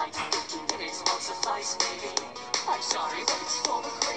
light. 15 minutes won't suffice, baby. I'm sorry, but it's for the